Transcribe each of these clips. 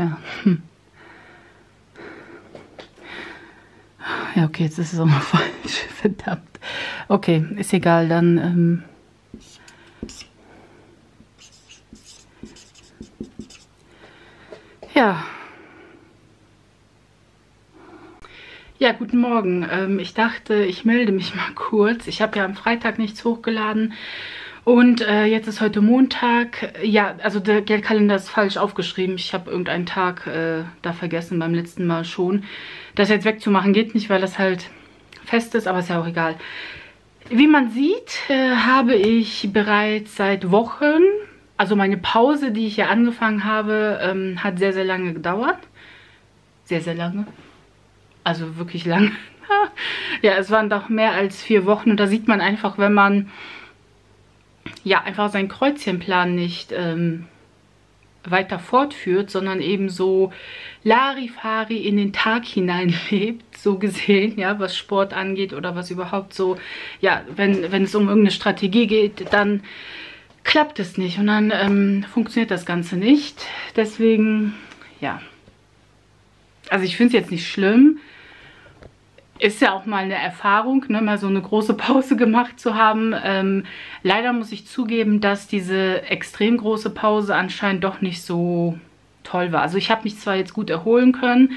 ja. Hm. Ja, okay, jetzt ist es auch mal falsch. Verdammt. Okay, ist egal, dann. Ähm ja. Ja, guten Morgen. Ähm, ich dachte, ich melde mich mal kurz. Ich habe ja am Freitag nichts hochgeladen und äh, jetzt ist heute Montag. Ja, also der Geldkalender ist falsch aufgeschrieben. Ich habe irgendeinen Tag äh, da vergessen, beim letzten Mal schon. Das jetzt wegzumachen geht nicht, weil das halt fest ist, aber ist ja auch egal. Wie man sieht, äh, habe ich bereits seit Wochen, also meine Pause, die ich hier angefangen habe, ähm, hat sehr, sehr lange gedauert. Sehr, sehr lange. Also wirklich lange. ja, es waren doch mehr als vier Wochen und da sieht man einfach, wenn man ja einfach seinen Kreuzchenplan nicht ähm, weiter fortführt, sondern eben so Larifari in den Tag hineinlebt, so gesehen, ja, was Sport angeht oder was überhaupt so, ja, wenn, wenn es um irgendeine Strategie geht, dann klappt es nicht und dann ähm, funktioniert das Ganze nicht. Deswegen, ja, also ich finde es jetzt nicht schlimm, ist ja auch mal eine Erfahrung, ne, mal so eine große Pause gemacht zu haben. Ähm, leider muss ich zugeben, dass diese extrem große Pause anscheinend doch nicht so toll war. Also ich habe mich zwar jetzt gut erholen können,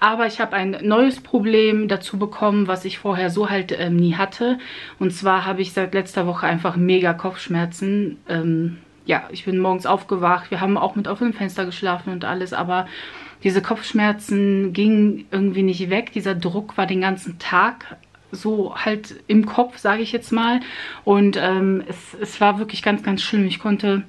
aber ich habe ein neues Problem dazu bekommen, was ich vorher so halt ähm, nie hatte. Und zwar habe ich seit letzter Woche einfach mega Kopfschmerzen. Ähm, ja, ich bin morgens aufgewacht. Wir haben auch mit offenem Fenster geschlafen und alles, aber diese Kopfschmerzen gingen irgendwie nicht weg. Dieser Druck war den ganzen Tag so halt im Kopf, sage ich jetzt mal. Und ähm, es, es war wirklich ganz, ganz schlimm. Ich konnte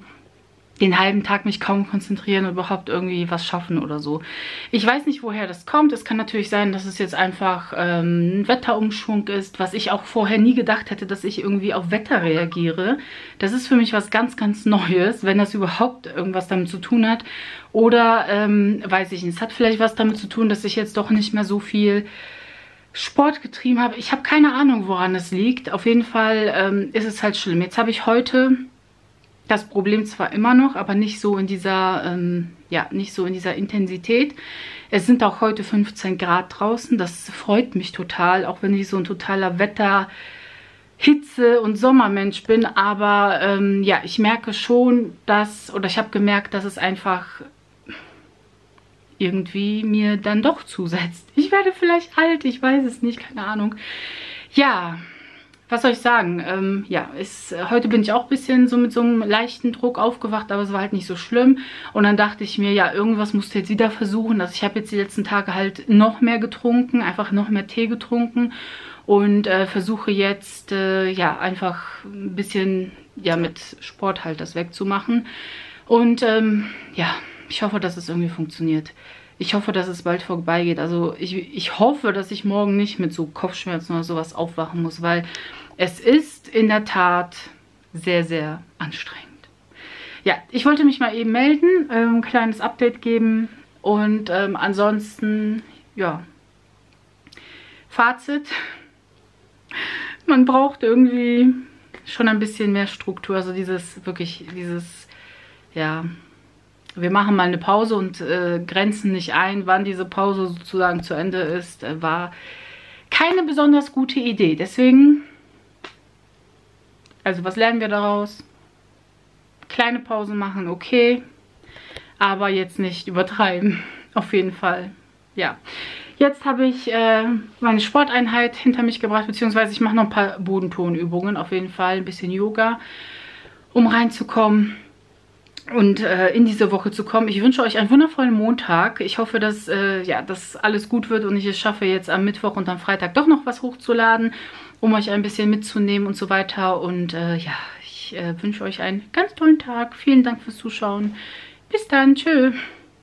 den halben Tag mich kaum konzentrieren und überhaupt irgendwie was schaffen oder so. Ich weiß nicht, woher das kommt. Es kann natürlich sein, dass es jetzt einfach ähm, ein Wetterumschwung ist, was ich auch vorher nie gedacht hätte, dass ich irgendwie auf Wetter reagiere. Das ist für mich was ganz, ganz Neues, wenn das überhaupt irgendwas damit zu tun hat. Oder, ähm, weiß ich nicht, es hat vielleicht was damit zu tun, dass ich jetzt doch nicht mehr so viel Sport getrieben habe. Ich habe keine Ahnung, woran es liegt. Auf jeden Fall ähm, ist es halt schlimm. Jetzt habe ich heute das Problem zwar immer noch, aber nicht so in dieser, ähm, ja, nicht so in dieser Intensität. Es sind auch heute 15 Grad draußen. Das freut mich total, auch wenn ich so ein totaler Wetter, Hitze- und Sommermensch bin. Aber ähm, ja, ich merke schon, dass, oder ich habe gemerkt, dass es einfach irgendwie mir dann doch zusetzt. Ich werde vielleicht alt, ich weiß es nicht, keine Ahnung. Ja, was soll ich sagen? Ähm, ja, ist, heute bin ich auch ein bisschen so mit so einem leichten Druck aufgewacht, aber es war halt nicht so schlimm. Und dann dachte ich mir, ja, irgendwas musst du jetzt wieder versuchen. Also ich habe jetzt die letzten Tage halt noch mehr getrunken, einfach noch mehr Tee getrunken und äh, versuche jetzt, äh, ja, einfach ein bisschen, ja, mit Sport halt das wegzumachen. Und ähm, ja, ich hoffe, dass es irgendwie funktioniert. Ich hoffe, dass es bald vorbeigeht. Also ich, ich hoffe, dass ich morgen nicht mit so Kopfschmerzen oder sowas aufwachen muss, weil es ist in der Tat sehr, sehr anstrengend. Ja, ich wollte mich mal eben melden, ähm, ein kleines Update geben und ähm, ansonsten, ja, Fazit. Man braucht irgendwie schon ein bisschen mehr Struktur, also dieses, wirklich, dieses, ja, wir machen mal eine Pause und äh, grenzen nicht ein, wann diese Pause sozusagen zu Ende ist, äh, war keine besonders gute Idee. Deswegen also was lernen wir daraus? Kleine Pausen machen, okay. Aber jetzt nicht übertreiben. Auf jeden Fall. Ja. Jetzt habe ich äh, meine Sporteinheit hinter mich gebracht, beziehungsweise ich mache noch ein paar Bodentonübungen. Auf jeden Fall ein bisschen Yoga, um reinzukommen und äh, in diese Woche zu kommen. Ich wünsche euch einen wundervollen Montag. Ich hoffe, dass äh, ja, dass alles gut wird und ich es schaffe, jetzt am Mittwoch und am Freitag doch noch was hochzuladen um euch ein bisschen mitzunehmen und so weiter. Und äh, ja, ich äh, wünsche euch einen ganz tollen Tag. Vielen Dank fürs Zuschauen. Bis dann. Tschö.